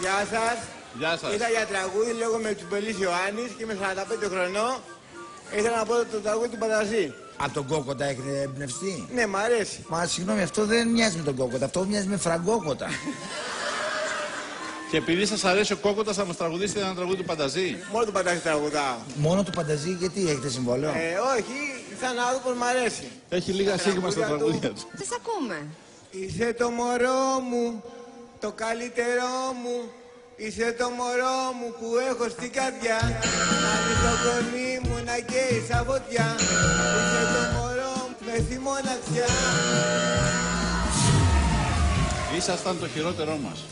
Γεια σας. Γεια σας. Ήρθα για τραγούδι, λέγομαι Τσουμπελής Ιωάννης και είμαι 45 χρονών. Ήθελα να πω το τραγούδι του Πανταζή. Από τον κόκοτα έχετε εμπνευστεί; Ναι, μ' αρέσει. Μα συγγνώμη, αυτό δεν μοιάζει με τον κόκοτα. Αυτό μοιάζει με φραγκόκοτα. Και επειδή σας αρέσει ο κόκοτας θα μας τραγουδήσετε ένα τραγούδι του Πανταζή. Μόνο του Πανταζή τραγουδάω. Μόνο του πανταζή, γιατί έχετε συμβόλαιο; Ε, όχι, σαν να δω πως μ' αρέσει. Έχει λίγα σίγμα στα τραγούδια του. τραγούδια του. Σας ακούμε. Είσαι το μωρό μου, το καλύτερό μου. Είσαι το μωρό μου που έχω στην καρδιά. Αν το κορμί μου να καίει σαν φωτιά. Είσαι το μωρό μου με στη μοναξιά. Ήσασταν το χειρότερό μας.